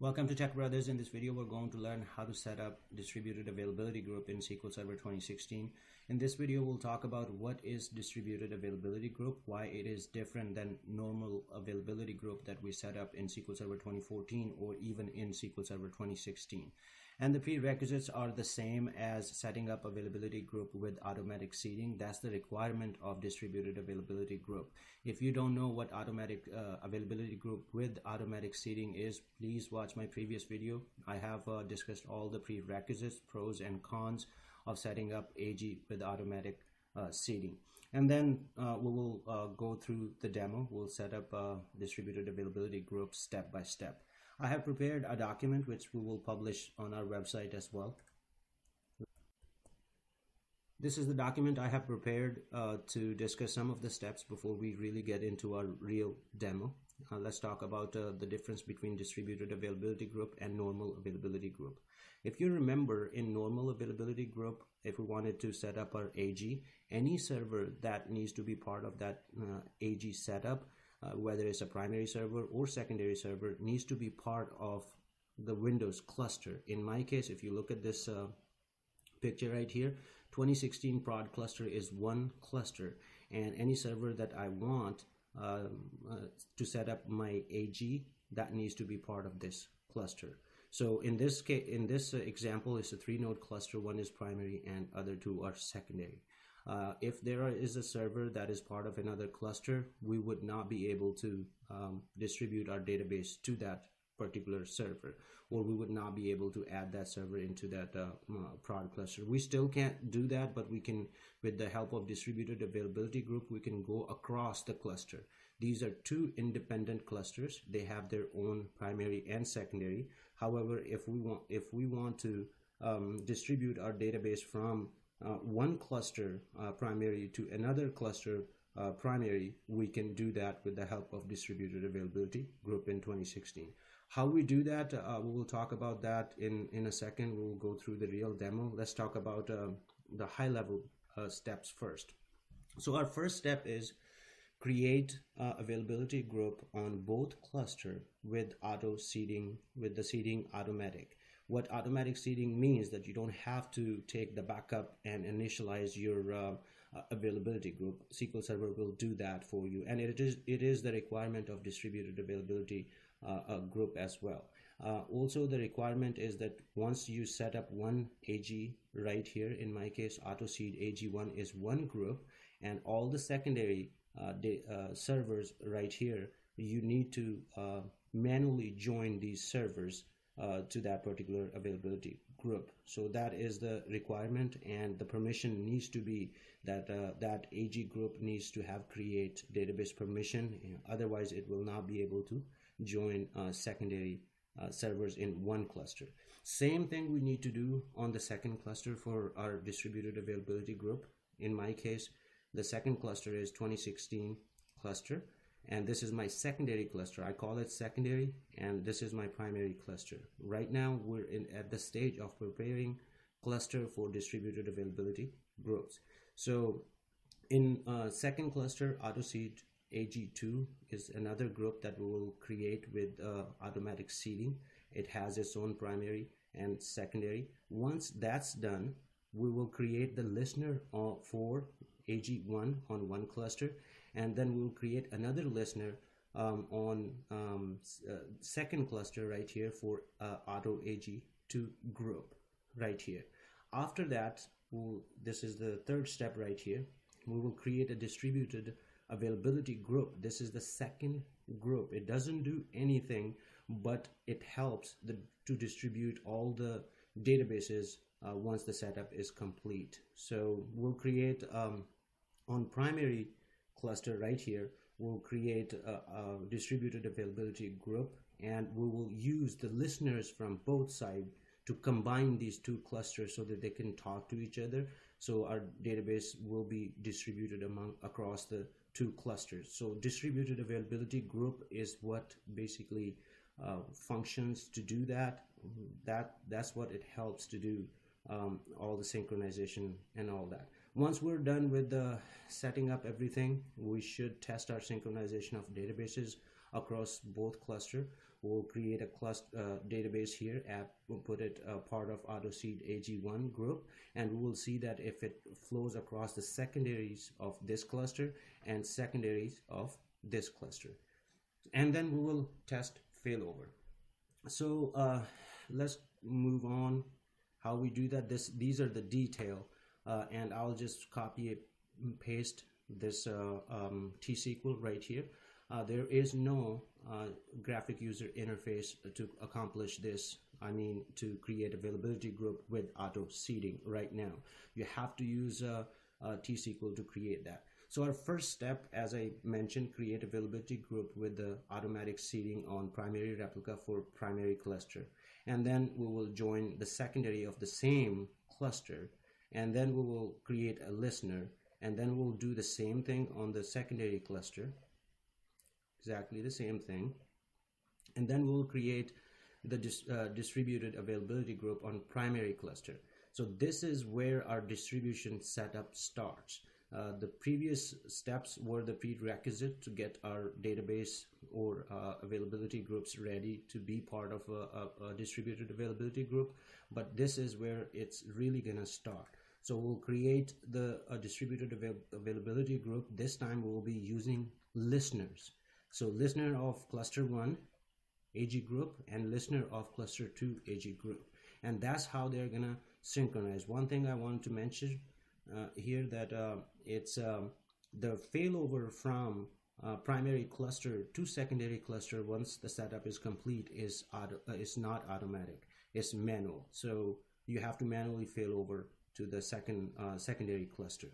Welcome to Tech Brothers. In this video, we're going to learn how to set up distributed availability group in SQL Server 2016. In this video, we'll talk about what is distributed availability group, why it is different than normal availability group that we set up in SQL Server 2014 or even in SQL Server 2016. And the prerequisites are the same as setting up availability group with automatic seeding. That's the requirement of distributed availability group. If you don't know what automatic uh, availability group with automatic seeding is, please watch my previous video. I have uh, discussed all the prerequisites, pros and cons of setting up AG with automatic uh, seeding. And then uh, we will uh, go through the demo. We'll set up a distributed availability group step by step. I have prepared a document which we will publish on our website as well. This is the document I have prepared uh, to discuss some of the steps before we really get into our real demo. Uh, let's talk about uh, the difference between distributed availability group and normal availability group. If you remember in normal availability group, if we wanted to set up our AG, any server that needs to be part of that uh, AG setup uh, whether it's a primary server or secondary server needs to be part of the Windows cluster. In my case, if you look at this uh, picture right here, 2016 prod cluster is one cluster and any server that I want um, uh, to set up my AG that needs to be part of this cluster. So in this case, in this uh, example, it's a three node cluster. One is primary and other two are secondary. Uh, if there is a server that is part of another cluster, we would not be able to um, distribute our database to that particular server, or we would not be able to add that server into that uh, uh, prod cluster. We still can't do that, but we can, with the help of distributed availability group, we can go across the cluster. These are two independent clusters. They have their own primary and secondary. However, if we want, if we want to um, distribute our database from one cluster uh, primary to another cluster uh, primary, we can do that with the help of distributed availability group in 2016. How we do that, uh, we will talk about that in, in a second. We'll go through the real demo. Let's talk about uh, the high level uh, steps first. So our first step is create availability group on both cluster with auto seeding, with the seeding automatic what automatic seeding means that you don't have to take the backup and initialize your uh, uh availability group. SQL Server will do that for you, and it is it is the requirement of distributed availability uh, group as well. Uh, also, the requirement is that once you set up one AG right here, in my case, auto seed AG1 is one group, and all the secondary uh, uh, servers right here, you need to manually join these servers uh, to that particular availability group. So that is the requirement and the permission needs to be that uh, that AG group needs to have create database permission. Otherwise, it will not be able to join uh, secondary uh, servers in one cluster. Same thing we need to do on the second cluster for our distributed availability group. In my case, the second cluster is 2016 cluster and this is my secondary cluster. I call it secondary and this is my primary cluster. Right now we're in at the stage of preparing cluster for distributed availability groups so in uh, second cluster autoseed ag2 is another group that we will create with uh, automatic seeding. It has its own primary and secondary. Once that's done we will create the listener uh, for ag1 on one cluster and then we'll create another listener um, on um, uh, second cluster right here for uh, auto AG2 group right here. After that, we'll, this is the third step right here. We will create a distributed availability group. This is the second group. It doesn't do anything, but it helps the, to distribute all the databases uh, once the setup is complete. So we'll create um, on primary cluster right here we'll create a, a distributed availability group and we will use the listeners from both sides to combine these two clusters so that they can talk to each other. So our database will be distributed among across the two clusters. So distributed availability group is what basically uh, functions to do that. That that's what it helps to do um, all the synchronization and all that once we're done with the setting up everything, we should test our synchronization of databases across both cluster. we'll create a cluster uh, database here app we'll put it uh, part of autoseed ag1 group and we will see that if it flows across the secondaries of this cluster and secondaries of this cluster. And then we will test failover. So uh, let's move on how we do that. This these are the detail and I'll just copy it paste this uh, um, T-SQL right here. Uh, there is no uh, graphic user interface to accomplish this. I mean to create availability group with auto seeding right now. You have to use uh, uh, T-SQL to create that. So our first step as I mentioned create availability group with the automatic seeding on primary replica for primary cluster. And then we will join the secondary of the same cluster and then we will create a listener and then we'll do the same thing on the secondary cluster. Exactly the same thing. And then we'll create the dis uh, distributed availability group on primary cluster. So this is where our distribution setup starts. Uh, the previous steps were the prerequisite to get our database or uh, availability groups ready to be part of a, a, a distributed availability group but this is where it's really gonna start so we'll create the distributed avail availability group this time we will be using listeners so listener of cluster 1 AG group and listener of cluster 2 AG group. And that's how they're gonna synchronize. One thing I wanted to mention uh, here that uh, it's um, the failover from uh, primary cluster to secondary cluster once the setup is complete is auto, uh, is not automatic. It's manual. So you have to manually fail over to the second uh, secondary cluster.